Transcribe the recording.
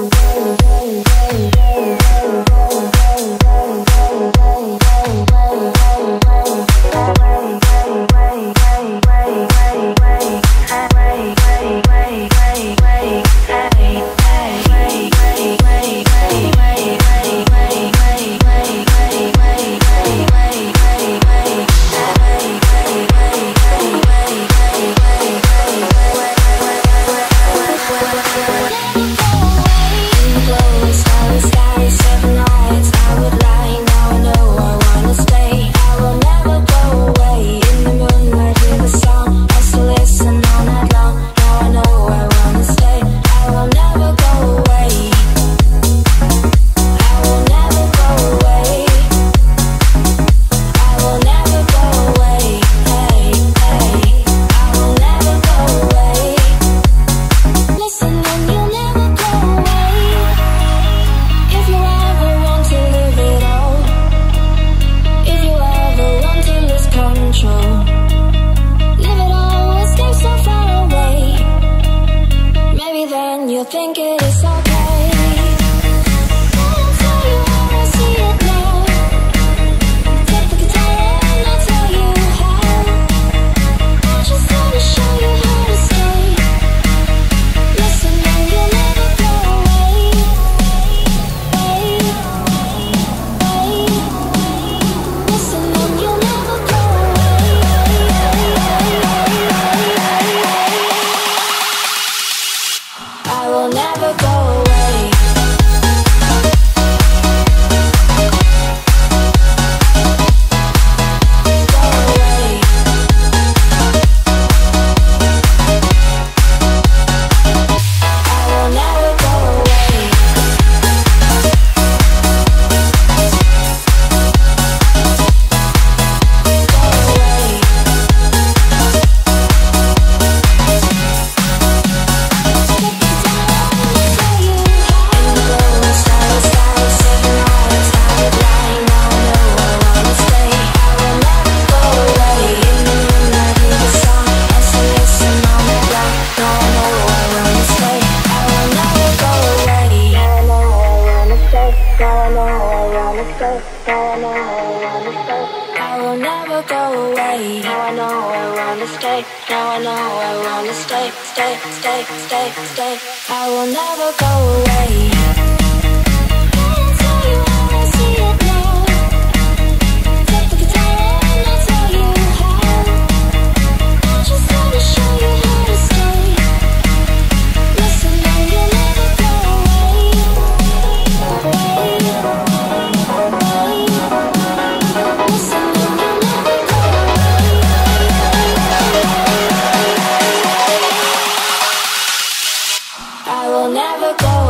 Oh, oh, oh. go away. know I wanna stay. Now I know I wanna stay. I will never go away. Now I know I wanna stay. Now I know I wanna stay, stay, stay, stay, stay. I will never go away. Go.